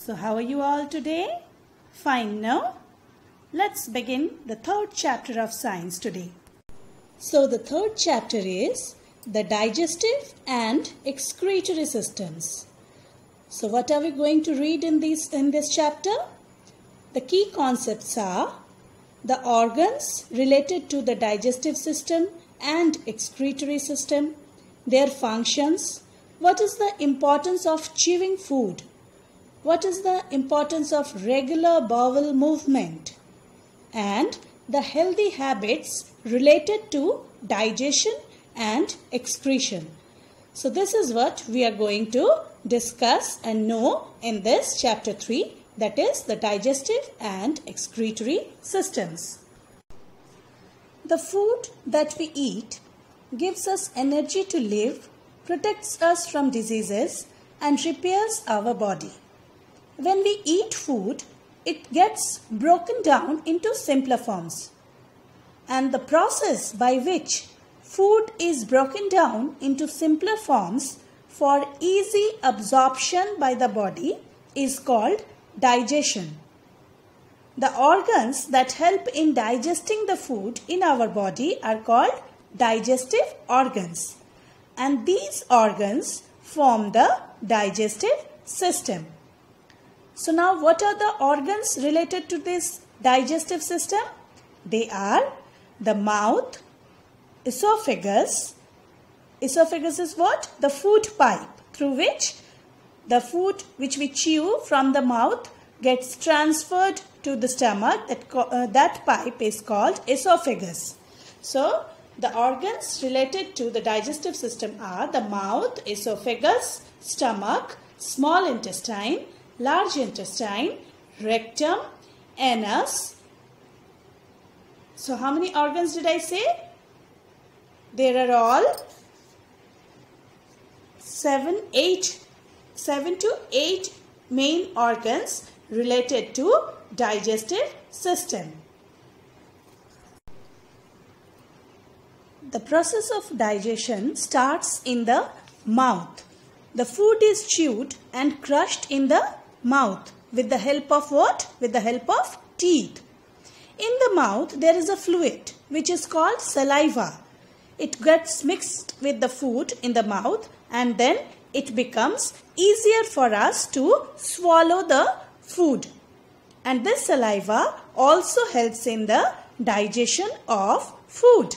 So how are you all today? Fine, no? Let's begin the third chapter of science today. So the third chapter is the digestive and excretory systems. So what are we going to read in this in this chapter? The key concepts are the organs related to the digestive system and excretory system, their functions, what is the importance of chewing food, what is the importance of regular bowel movement, and the healthy habits related to digestion and excretion. So this is what we are going to discuss and know in this chapter 3 that is the digestive and excretory systems. The food that we eat gives us energy to live, protects us from diseases and repairs our body. When we eat food, it gets broken down into simpler forms. And the process by which food is broken down into simpler forms for easy absorption by the body is called digestion. The organs that help in digesting the food in our body are called digestive organs. And these organs form the digestive system. So now what are the organs related to this digestive system? They are the mouth, esophagus. Esophagus is what? The food pipe through which the food which we chew from the mouth gets transferred to the stomach. That, uh, that pipe is called esophagus. So, the organs related to the digestive system are the mouth, esophagus, stomach, small intestine, large intestine, rectum, anus. So, how many organs did I say? There are all 7, 8 7 to 8 main organs related to digestive system. The process of digestion starts in the mouth. The food is chewed and crushed in the mouth with the help of what? With the help of teeth. In the mouth there is a fluid which is called saliva. It gets mixed with the food in the mouth and then it becomes easier for us to swallow the food. And this saliva also helps in the digestion of food.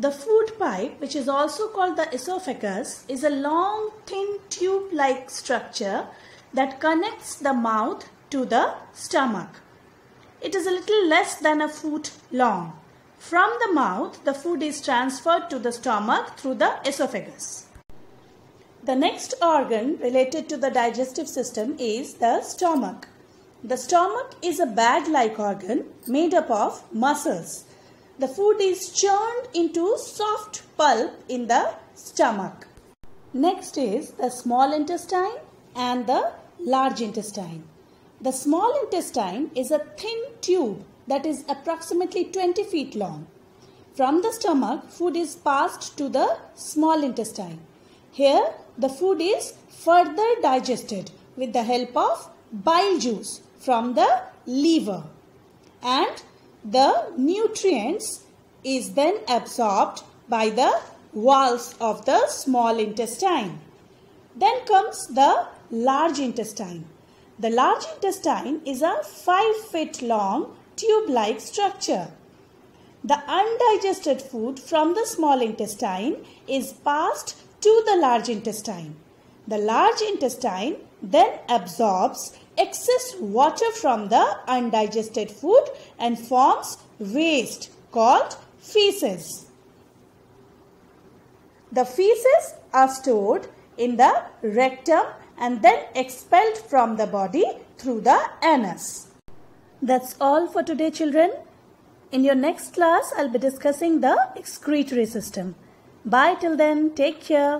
The food pipe, which is also called the esophagus, is a long, thin tube-like structure that connects the mouth to the stomach. It is a little less than a foot long. From the mouth, the food is transferred to the stomach through the esophagus. The next organ related to the digestive system is the stomach. The stomach is a bag-like organ made up of muscles. The food is churned into soft pulp in the stomach. Next is the small intestine and the large intestine. The small intestine is a thin tube that is approximately 20 feet long. From the stomach, food is passed to the small intestine. Here, the food is further digested with the help of bile juice from the liver and the nutrients is then absorbed by the walls of the small intestine. Then comes the large intestine. The large intestine is a 5 feet long tube-like structure. The undigested food from the small intestine is passed to the large intestine. The large intestine then absorbs excess water from the undigested food and forms waste called feces. The feces are stored in the rectum and then expelled from the body through the anus. That's all for today children. In your next class, I'll be discussing the excretory system. Bye till then. Take care.